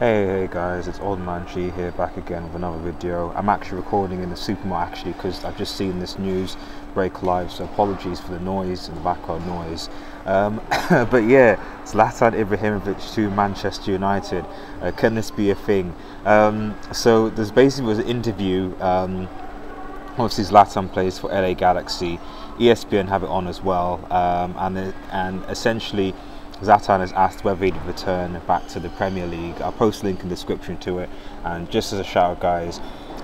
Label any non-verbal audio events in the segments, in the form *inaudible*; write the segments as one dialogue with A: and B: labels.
A: Hey, hey guys, it's Old Man G here back again with another video. I'm actually recording in the supermarket actually because I've just seen this news break live, so apologies for the noise and the background noise. Um, *coughs* but yeah, Zlatan Ibrahimovic to Manchester United. Uh, can this be a thing? Um, so there's basically was an interview. Um, obviously, Zlatan plays for LA Galaxy. ESPN have it on as well, um, and and essentially Zlatan has asked whether he'd return back to the Premier League. I'll post a link in the description to it. And just as a shout out, guys,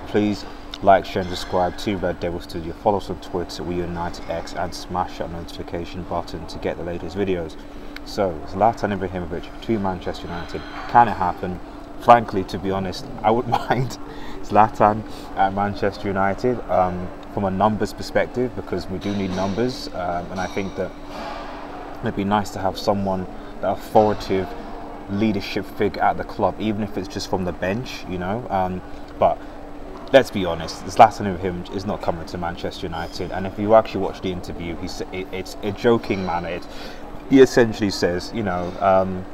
A: please like, share, and subscribe to Red Devil Studio. Follow us on Twitter, We United X, and smash that notification button to get the latest videos. So, Zlatan Ibrahimovic to Manchester United. Can it happen? Frankly, to be honest, I wouldn't *laughs* mind Zlatan at Manchester United um, from a numbers perspective because we do need numbers, um, and I think that it'd be nice to have someone, that authoritative leadership figure at the club, even if it's just from the bench, you know. Um, but let's be honest, Zlatan of him is not coming to Manchester United. And if you actually watch the interview, he's it, it's a joking manner. It, he essentially says, you know, um,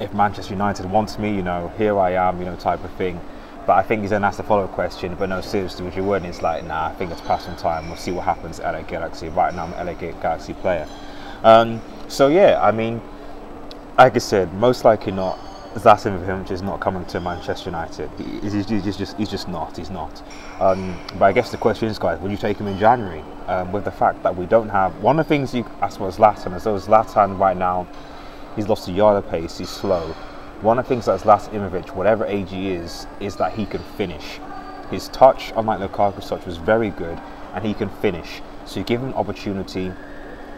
A: if Manchester United wants me, you know, here I am, you know, type of thing. But I think he's then asked the follow-up question, but no, seriously, would you win? It's like, nah, I think it's past some time. We'll see what happens at LA Galaxy. Right now, I'm an LA Galaxy player. Um, so yeah, I mean, like I said, most likely not. Zlatan Ibrahimovic is not coming to Manchester United. He's, he's, he's, just he's just not. He's not. Um, but I guess the question is, guys, would you take him in January? Um, with the fact that we don't have one of the things you asked was Zlatan, as though Zlatan right now, he's lost a yard of pace. He's slow. One of the things that Zlatan Ibrahimovic, whatever age he is, is that he can finish. His touch, unlike Lukaku's touch, was very good, and he can finish. So you give him opportunity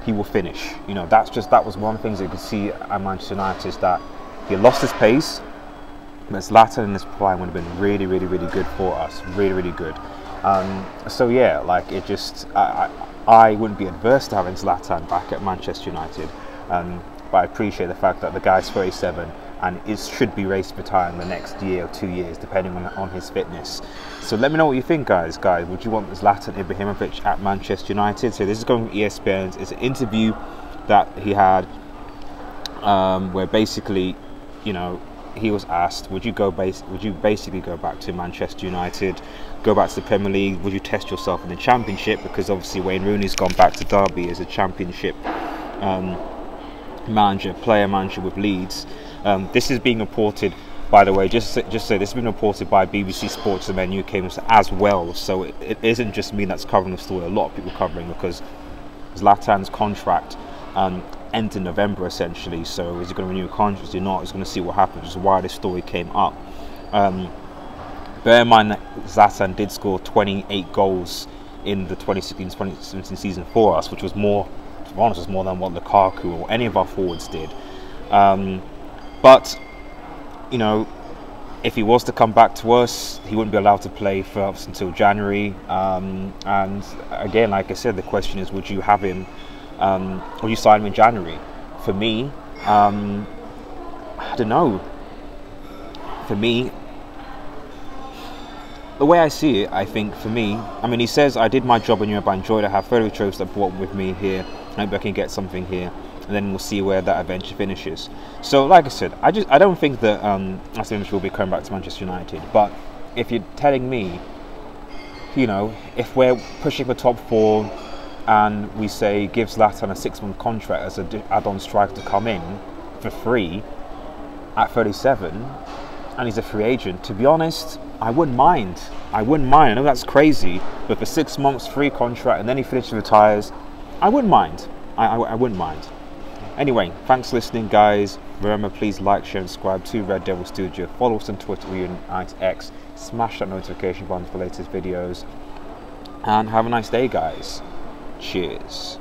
A: he will finish. You know, that's just that was one of the things you could see at Manchester United is that he lost his pace, but Zlatan in his prime would have been really, really, really good for us. Really, really good. Um, so yeah, like it just I, I, I, wouldn't be adverse to having Zlatan back at Manchester United, um, but I appreciate the fact that the guy's 37 and it should be race retire in the next year or two years, depending on, on his fitness. So let me know what you think, guys. Guys, would you want Zlatan Ibrahimovic at Manchester United? So this is going from ESPN. It's an interview that he had, um, where basically, you know, he was asked, would you go base, would you basically go back to Manchester United, go back to the Premier League? Would you test yourself in the Championship? Because obviously Wayne Rooney's gone back to Derby as a Championship um, manager, player manager with Leeds. Um, this is being reported, by the way, just just say this has been reported by BBC Sports and Men UK as well. So it, it isn't just me that's covering the story. A lot of people covering because Zlatan's contract um, ends in November essentially. So is he going to renew a contract? Is he not? He's going to see what happens. Is why this story came up. Um, bear in mind that Zlatan did score 28 goals in the 2016-2017 season for us, which was more, to be honest, was more than what Lukaku or any of our forwards did. Um, but, you know, if he was to come back to us, he wouldn't be allowed to play for us until January. Um, and again, like I said, the question is, would you have him? Um, would you sign him in January? For me, um, I don't know. For me, the way I see it, I think for me, I mean, he says I did my job in Europe. I enjoyed. it. I have further trophies that brought with me here. I hope I can get something here and then we'll see where that adventure finishes. So, like I said, I just I don't think that um, Aston will be coming back to Manchester United. But if you're telling me, you know, if we're pushing for top four, and we say give Zlatan a six-month contract as an add-on striker to come in for free at 37, and he's a free agent. To be honest, I wouldn't mind. I wouldn't mind. I know that's crazy, but for six months free contract and then he finishes retires, I wouldn't mind. I, I, I wouldn't mind. Anyway, thanks for listening, guys. Remember, please like, share, and subscribe to Red Devil Studio. Follow us on Twitter, we Unite X. Smash that notification button for latest videos. And have a nice day, guys. Cheers.